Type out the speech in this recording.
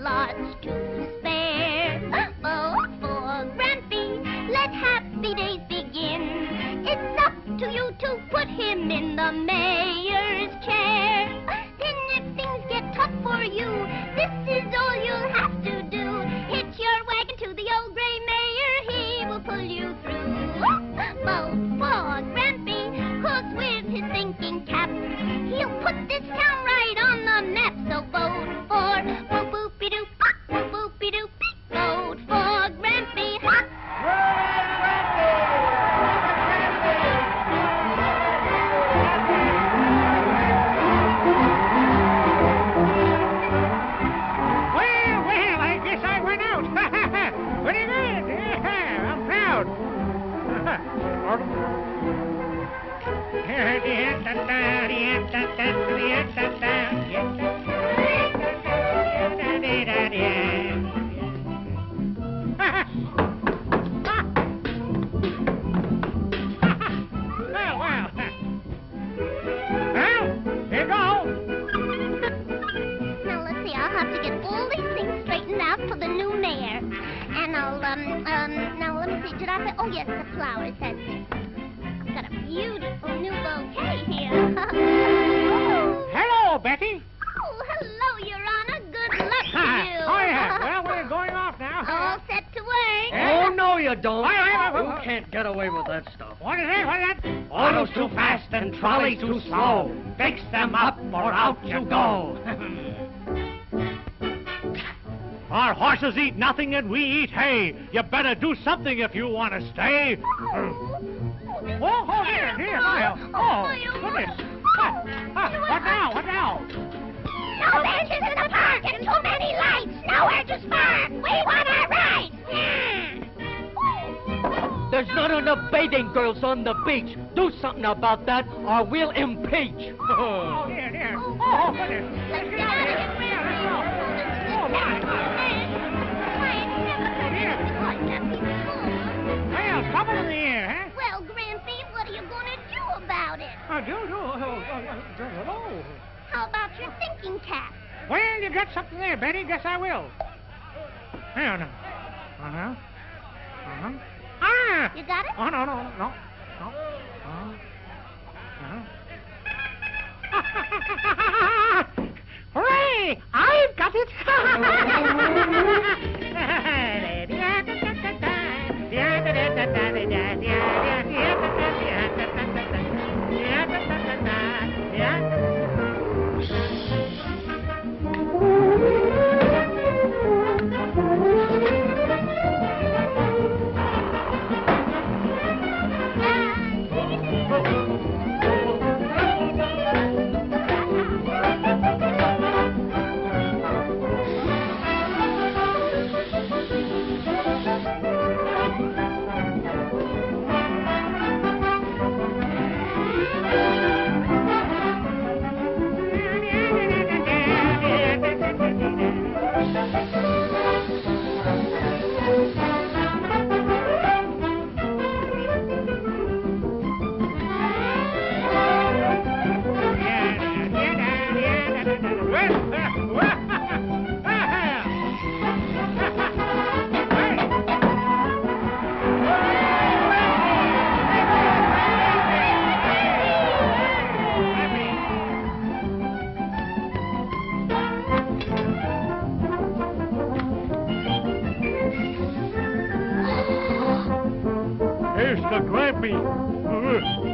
lots to spare. Vote for Grampy. Let happy days begin. It's up to you to put him in the mayor's chair. Then if things get tough for you, um um now let me see, did I oh yes, the flowers, that's it. I've got a beautiful new bouquet here. oh. Hello, Betty. oh, hello, Your Honor. Good luck to you. Oh, yeah. Well, we're going off now. all set to work. Yeah. Oh, no, you don't. You can't get away with that stuff. What is it? What is that? Autos too fast and trolleys too slow. Fix them up or out you go. Our horses eat nothing and we eat hay. You better do something if you want to stay. Oh, Oh, oh, here, here, Lyle. terrible. Oh, goodness. Ah, ah, what now? What now? No benches in the park and too many lights. Nowhere to spark. We want our rights. Yeah. There's not enough bathing girls on the beach. Do something about that, or we'll impeach. Oh, here, here. Oh, oh goodness. Let's get out of here. I do, uh, uh, uh, How about your thinking cap? Well, you got something there, Betty. Guess I will. Hang on. Uh-huh. Uh-huh. Ah! You got it? Oh, no, no, no. No. Uh-huh. Uh-huh. Hooray! I've got it! yeah, me.